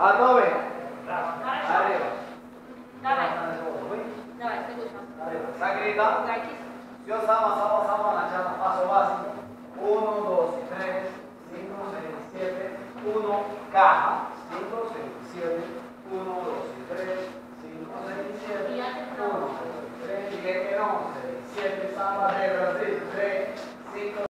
A nove. Arriba. Давай. Давай, слушай. Arriba. Yo sama, sama, sama, nachana, paso básico. 1, 2, 3, 5, 6, 7, 1, caja. 5, 6, 7, 1, 2, 3, 5, 6, 7, 1, 2, 3, 10, 11, 7, samba, negra,